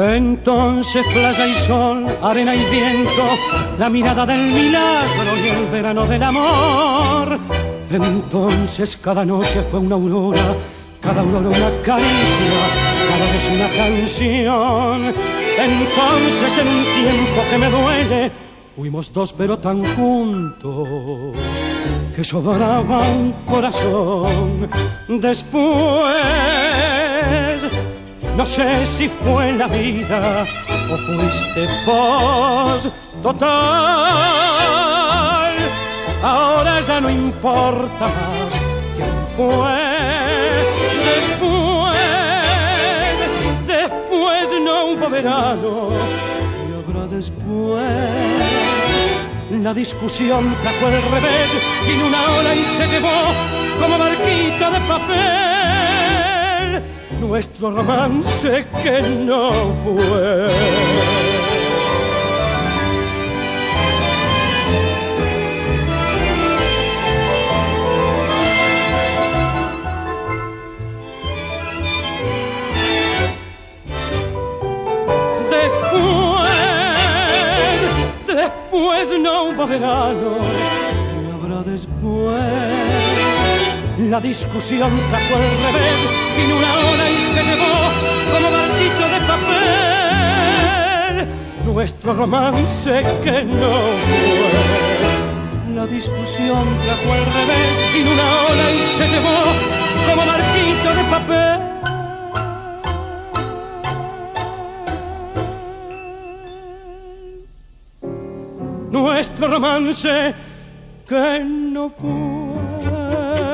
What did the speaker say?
Entonces playa y sol, arena y viento, la mirada del milagro y el verano del amor. Entonces cada noche fue una aurora, cada aurora una caricia, cada vez una canción. Entonces en un tiempo que me duele, fuimos dos pero tan juntos que sobraba un corazón. Después no sé si fue la vida o fuiste vos, total. Ahora ya no importa más quién fue. Después, después no hubo verano y habrá después. La discusión trajo el revés, vino una ola y se llevó como barquita de papel nuestro romance que no fue. Después, después no hubo verano, y habrá después la discusión trajo al revés, vino una hora y se llevó como barquito de papel nuestro romance que no fue. La discusión trajo al revés, vino una hora y se llevó como barquito de papel. Nuestro romance que no fue.